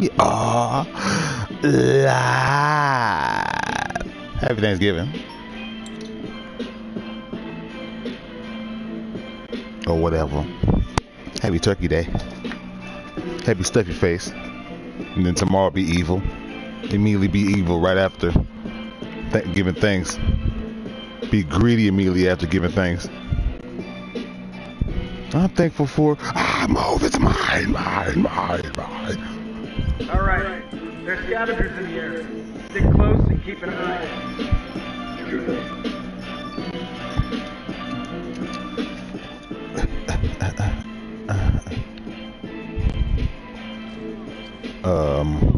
We are live. Happy Thanksgiving. Or whatever. Happy Turkey Day. Happy Stuffy Face. And then tomorrow be evil. Immediately be evil right after th- giving thanks. Be greedy immediately after giving thanks. I'm thankful for. Ah, move. It's mine, mine, mine, mine. All right. There's scavengers in the air. Stick close and keep an eye. Um.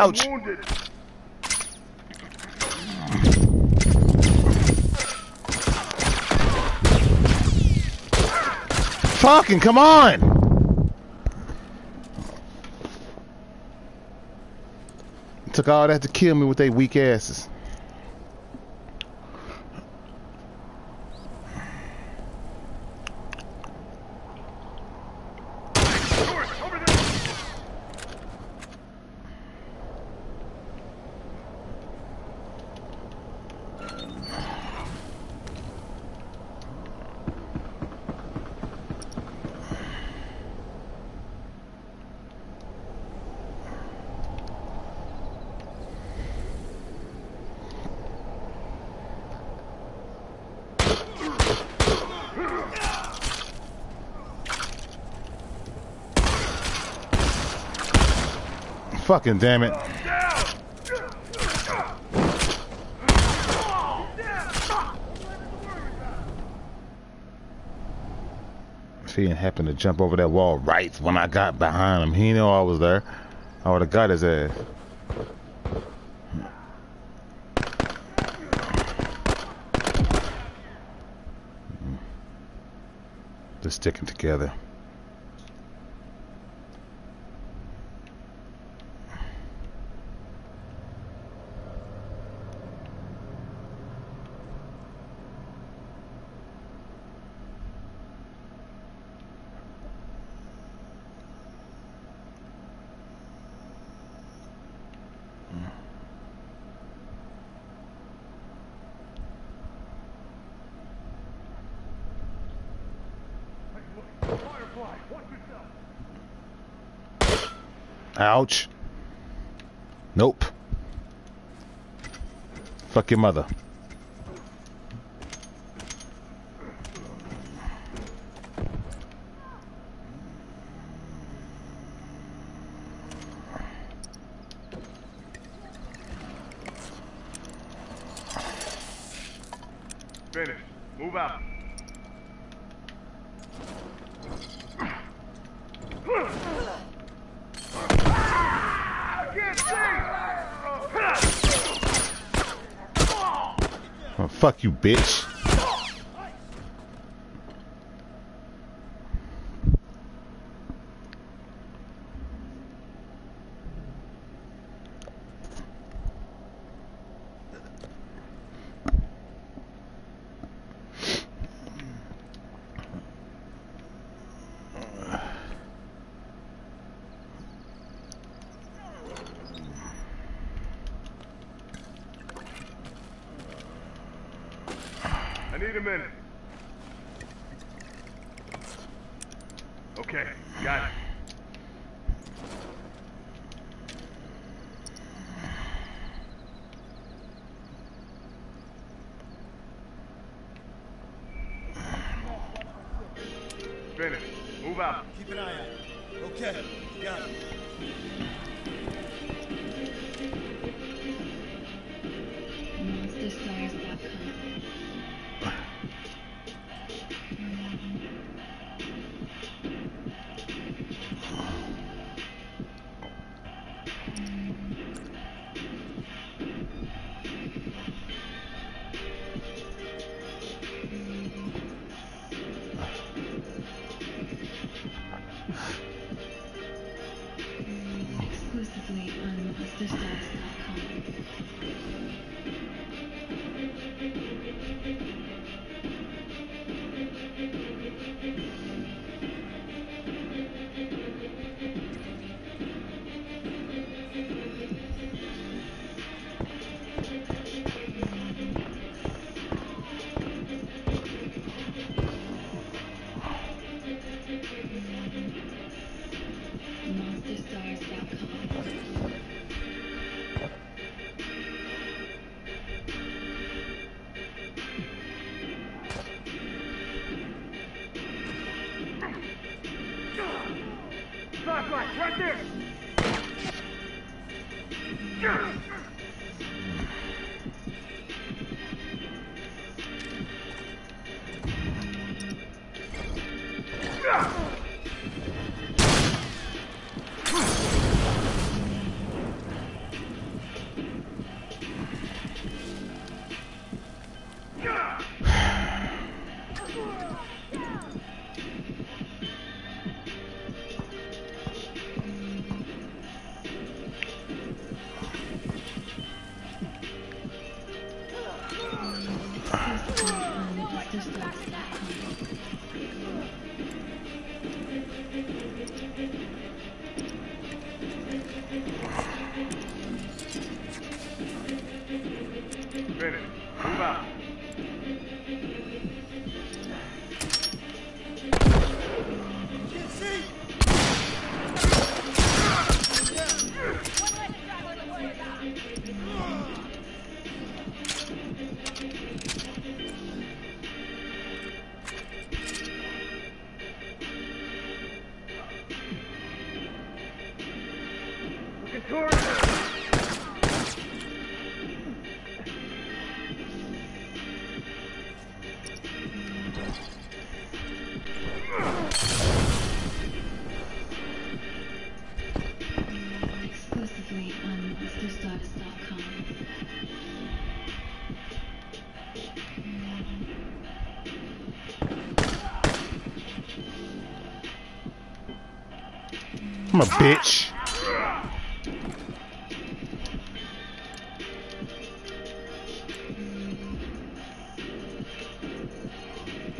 Ouch. Fucking come on. Took all that to kill me with they weak asses. Fucking damn it. He didn't happen to jump over that wall right when I got behind him, he knew I was there. I would have got his ass. Just sticking together. Ouch. Nope. Fuck your mother. bitch. Come on, bitch.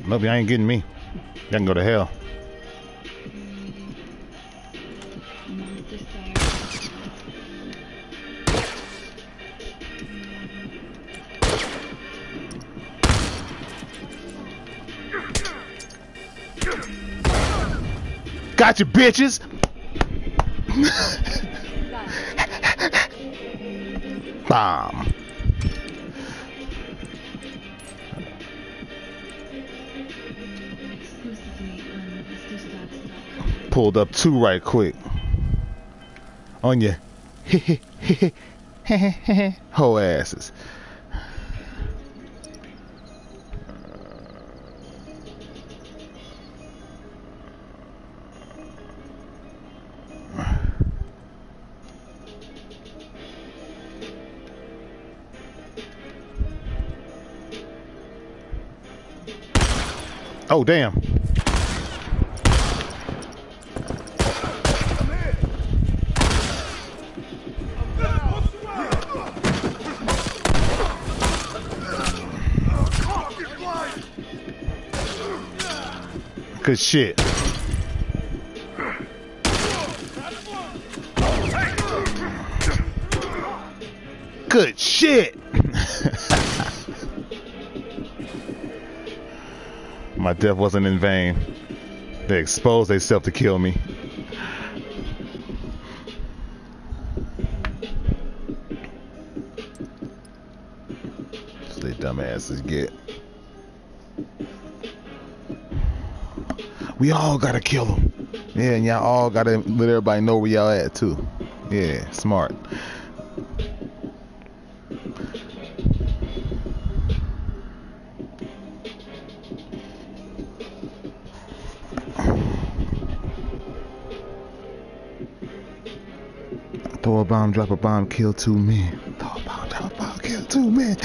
Nope, you ain't getting me. That can go to hell. Got you, bitches. MrStocks.com. Pulled up two right quick. On your whole asses. Oh damn. Good shit. Good shit. My death wasn't in vain. They exposed themselves to kill me. They dumbasses get. We all gotta kill them. Yeah, and y'all all gotta let everybody know where y'all at too. Yeah, smart. Bomb, drop a bomb, kill two men. A bomb, drop a bomb, kill two men.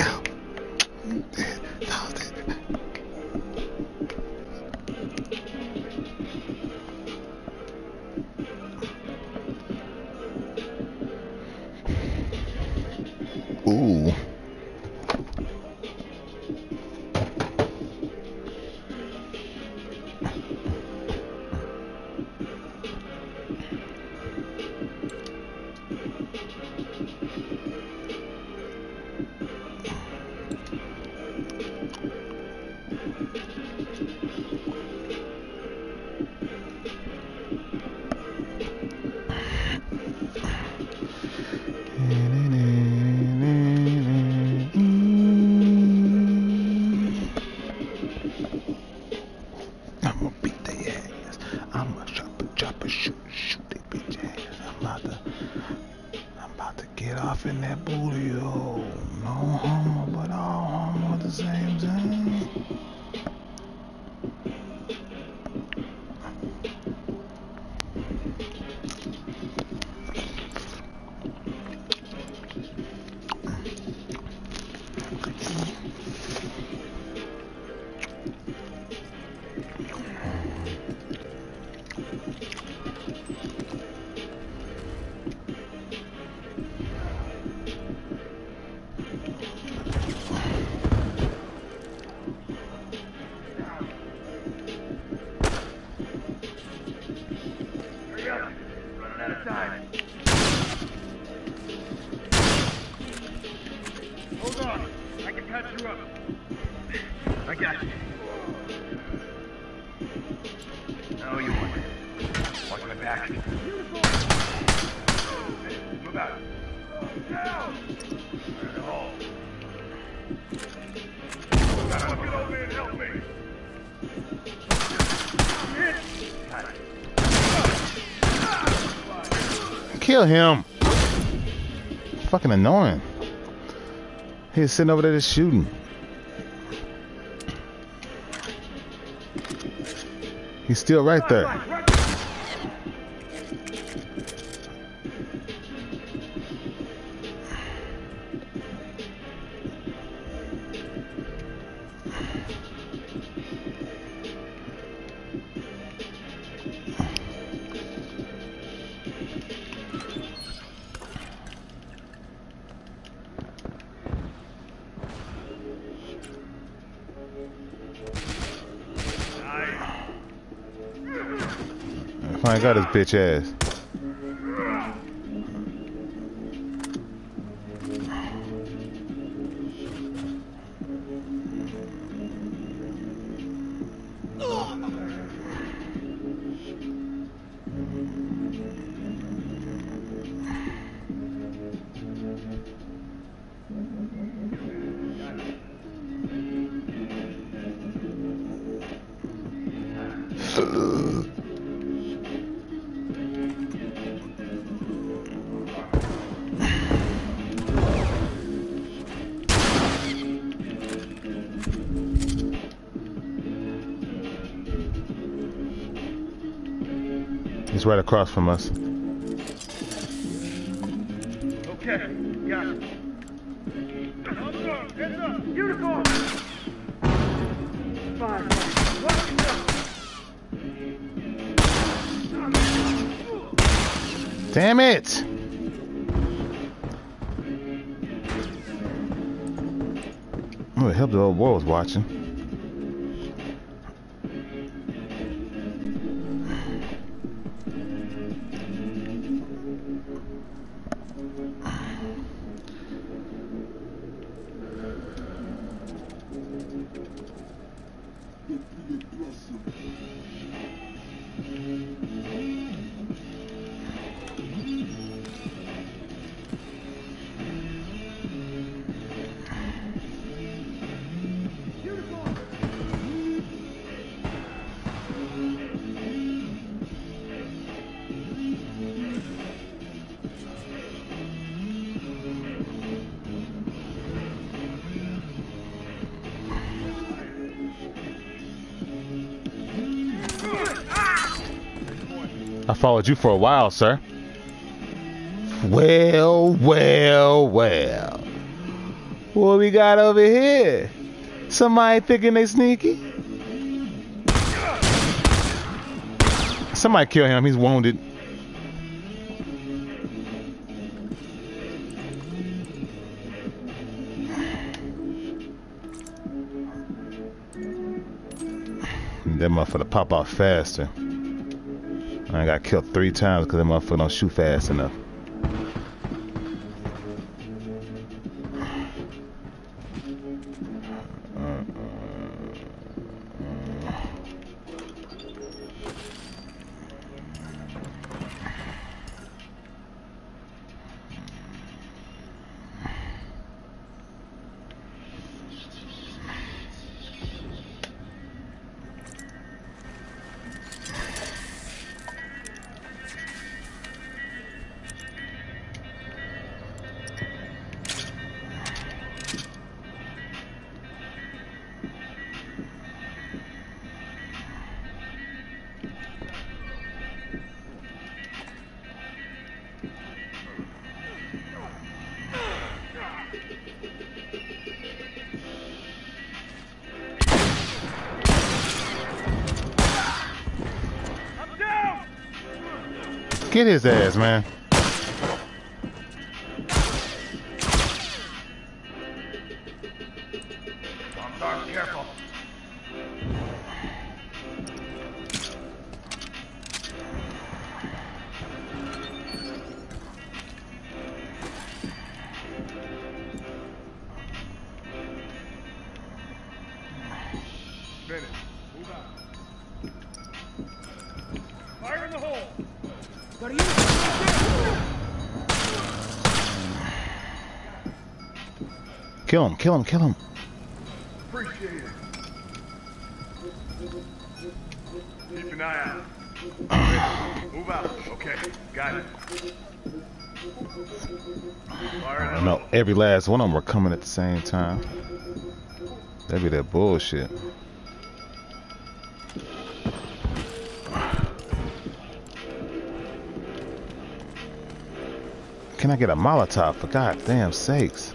No, you won't. Watch my back. Me. Kill him. Fucking annoying. He's sitting over there just shooting. He's still right there. Got his bitch ass. Right across from us. Okay, got it. Hands up, hands up. Uniform. Fine. Watch yourself. Damn it! Oh, help the old boy was watching. Followed you for a while, sir. Well, well, well. What we got over here? Somebody thinking they sneaky? Somebody kill him. He's wounded. That motherfucker pop out faster. I got killed three times because that motherfucker don't shoot fast enough. Man. Kill him, kill him. Appreciate it. Keep an eye out. Move out. Okay, got it. In No, every last one of them were coming at the same time. That'd be that bullshit. Can I get a Molotov for goddamn sakes?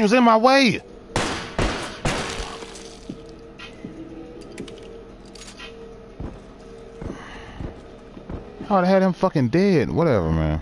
Was in my way. I would have had him fucking dead. Whatever, man.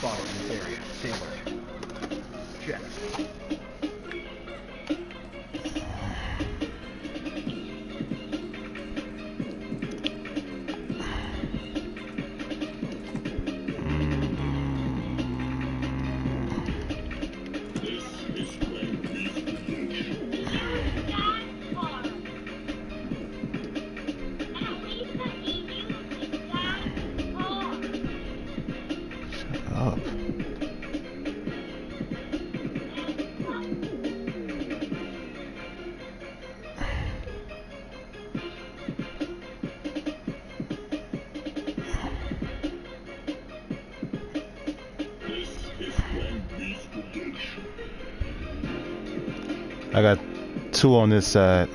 Spotted in this area. Stay alert. Check. Two on this side.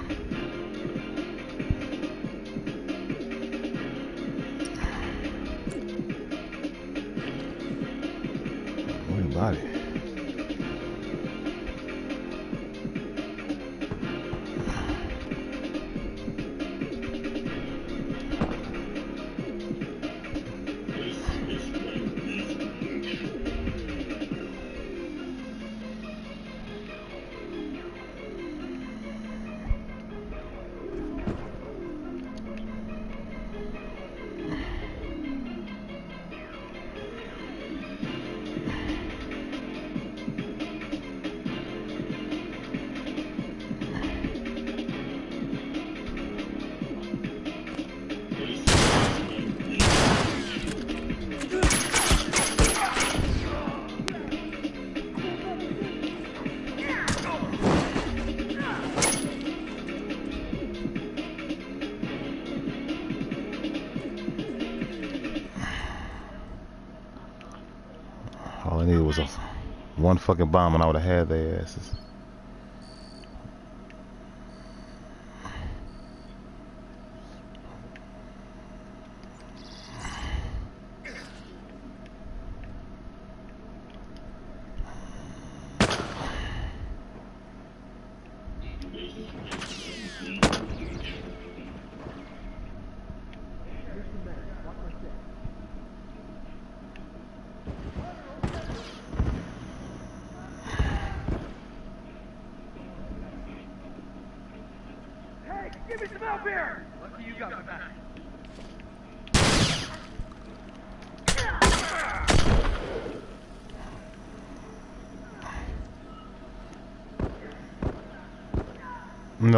one fucking bomb and I would have had their asses.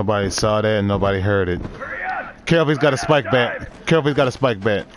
Nobody saw that and nobody heard it. Kelby's got a spike bat. Kelby's got a spike bat.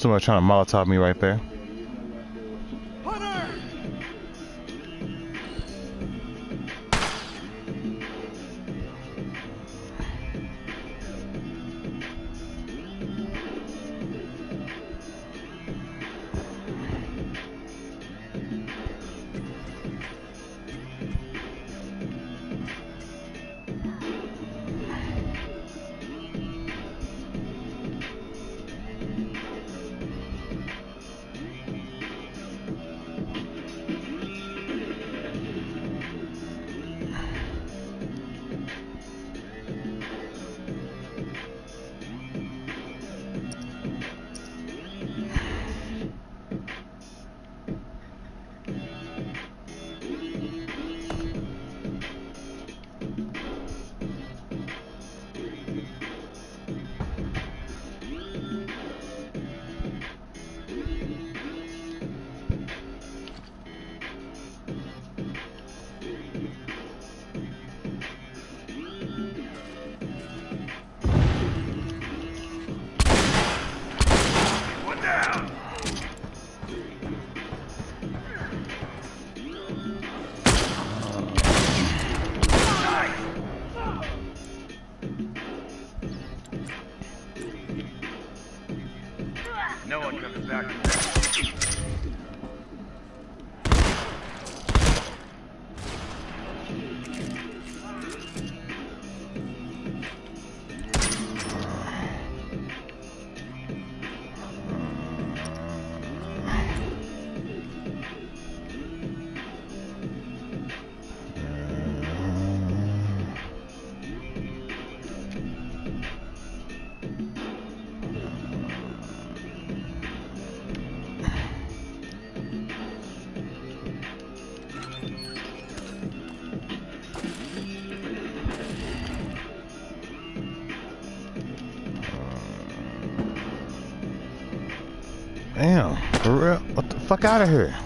Somebody trying to Molotov me right there. Fuck out of here?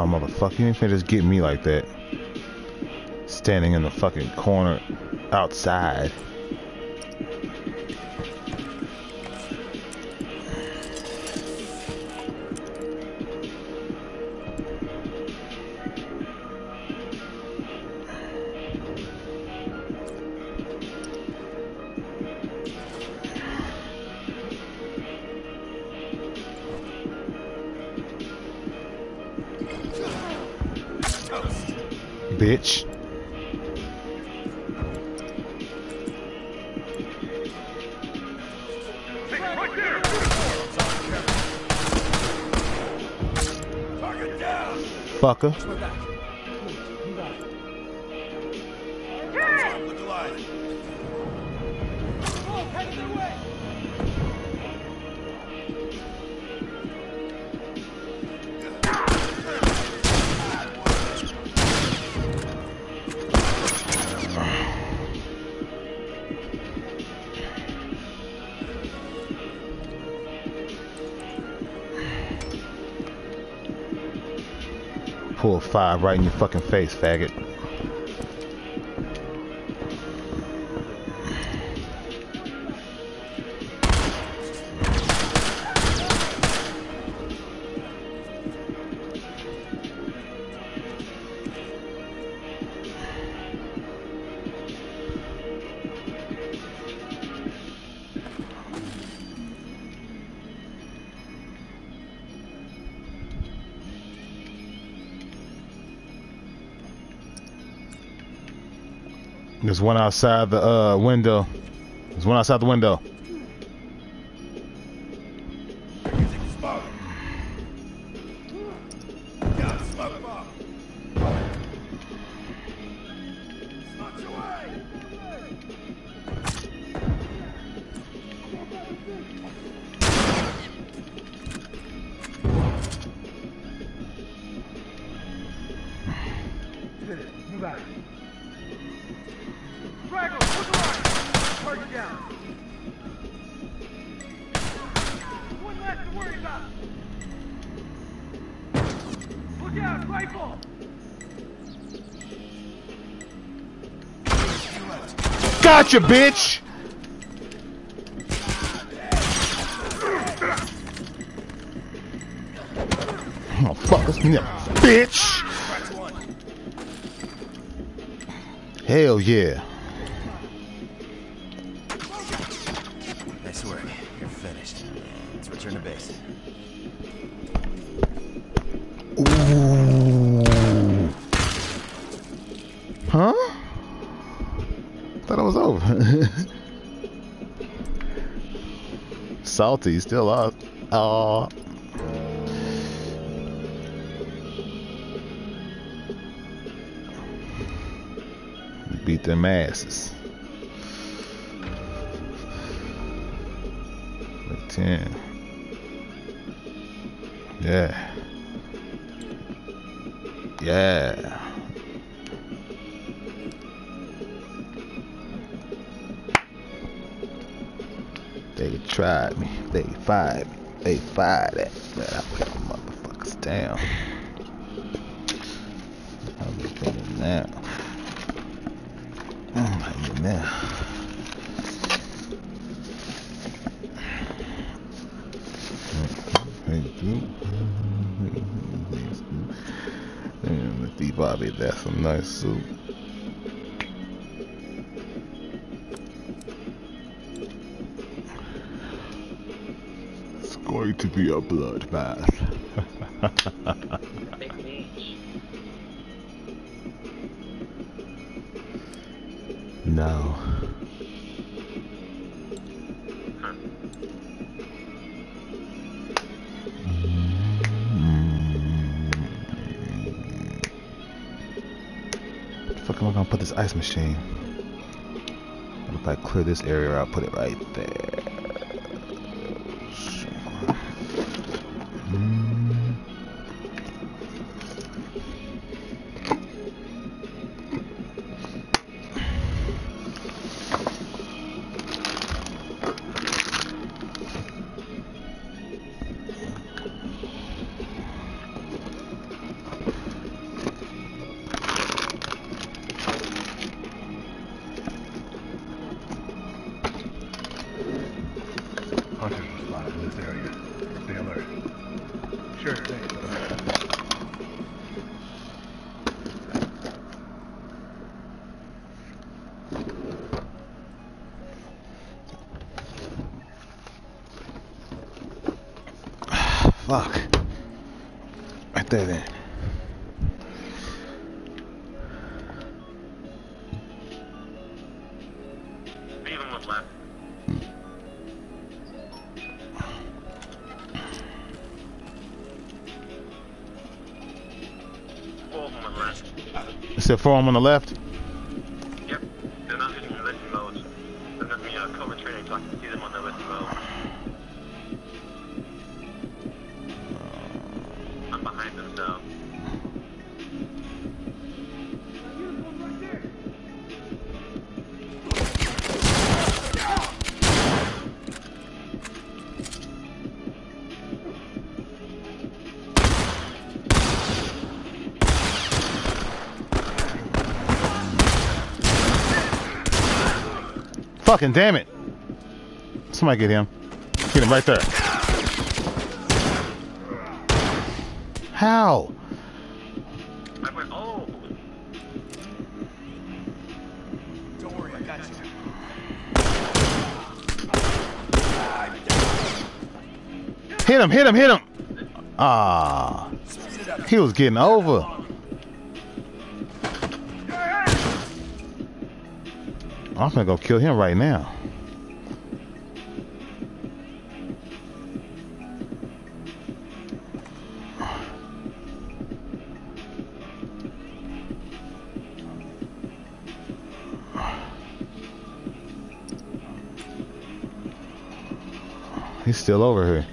Nah, motherfucker, you ain't just get me like that. Standing in the fucking corner outside. собака. Fucking face, faggot. There's one outside the uh, window. There's one outside the window. Gotcha, bitch! Oh, fuck this bitch! Hell yeah. Salty, still up. Oh. Beat them asses. Like 10. Yeah. Yeah. They tried me. They fired me. They fired it. Man, I put them motherfuckers down. I'll be thinking now. How you now? Damn, the Bobby, that's a nice suit. Going to be a bloodbath. No. Fuck am I gonna put this ice machine? If I clear this area, I'll put it right there. Fuck. Right there then. Is there four on the left? blocking, damn it. Somebody get him. Get him right there. How? Hit him, hit him, hit him. Ah. He was getting over. I'm gonna go kill him right now. He's still over here.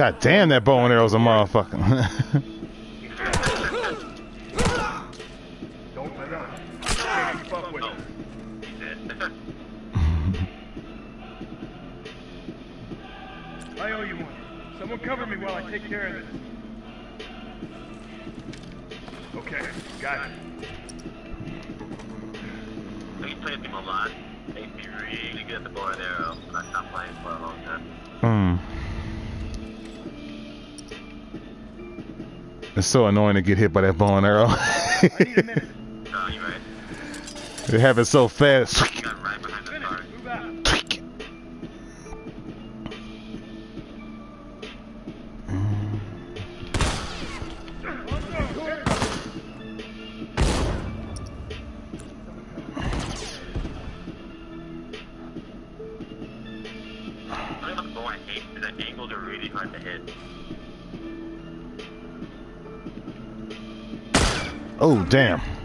God damn, that bow and arrow's a motherfucker. so annoying to get hit by that bow and arrow. they have it so fast. Oh, damn.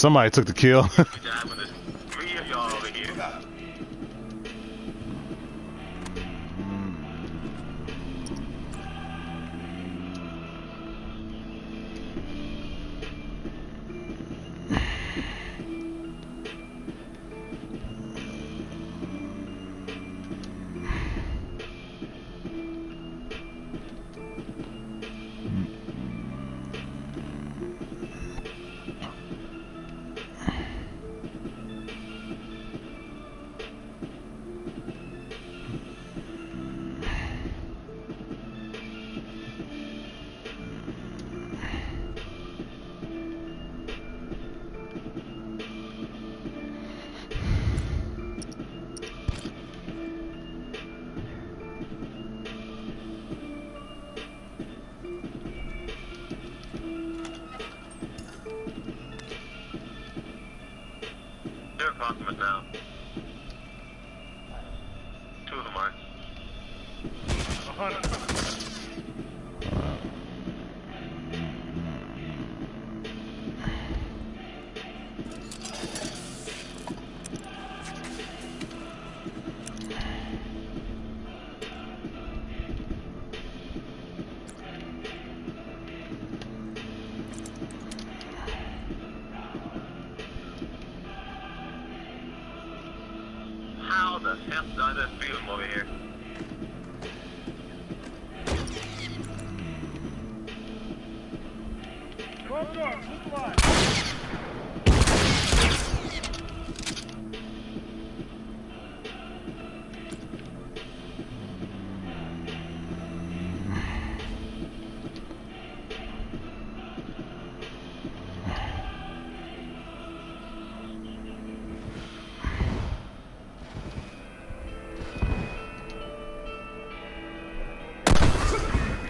somebody took the kill.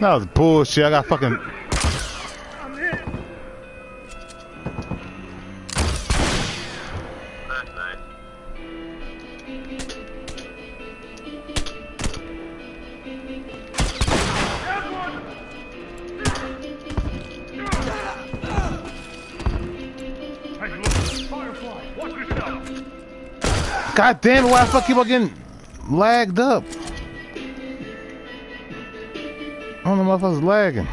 That was bullshit. I got fucking. God damn it, why the fuck keep on getting lagged up? on the mother's leg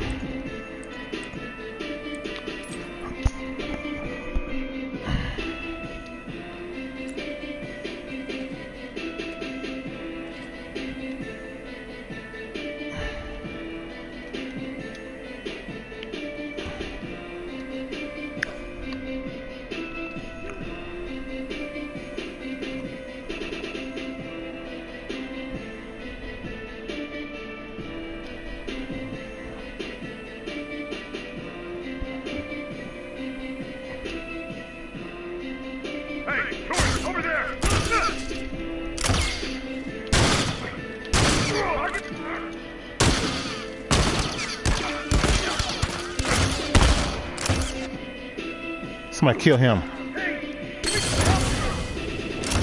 kill him.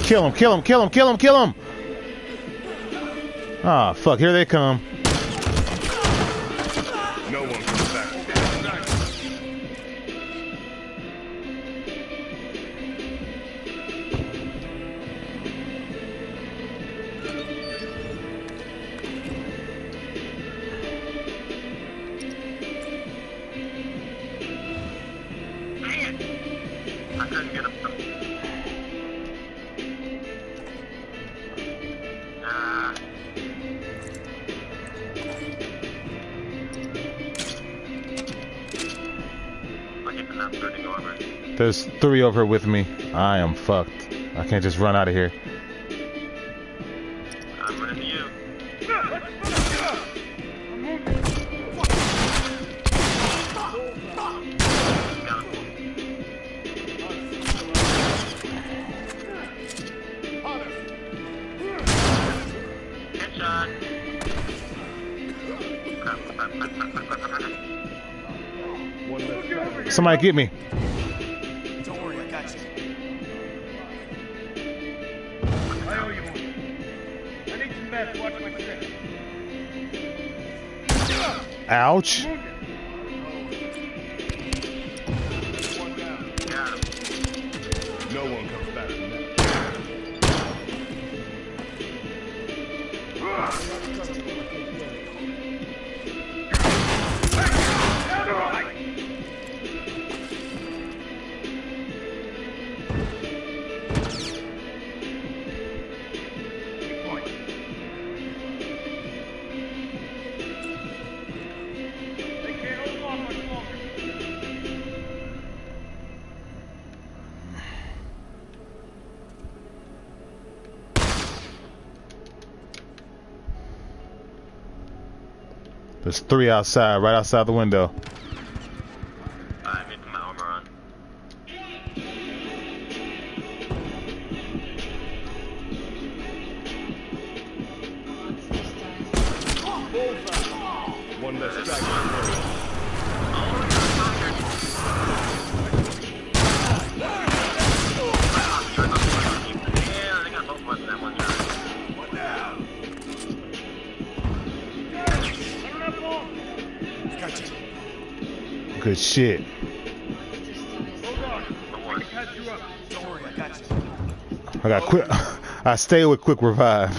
Kill him, kill him, kill him, kill him, kill him! Ah, oh, fuck, here they come. three of her with me, I am fucked. I can't just run out of here. Somebody get me. Ouch. Three outside, right outside the window. Good shit. I got quick. I stay with quick revive.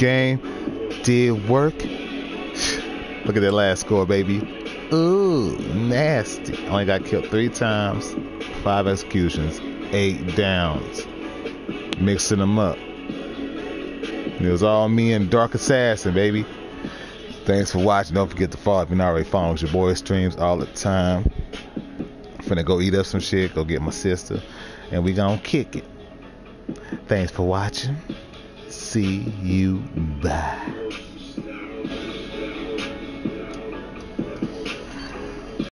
Game. Did work. Look at that last score, baby. Ooh, nasty. Only got killed three times, five executions, eight downs. Mixing them up. It was all me and Dark Assassin, baby. Thanks for watching. Don't forget to follow if you're not already following your boy streams all the time. I'm finna go eat up some shit, go get my sister, and we gonna kick it. Thanks for watching. See you. Bye.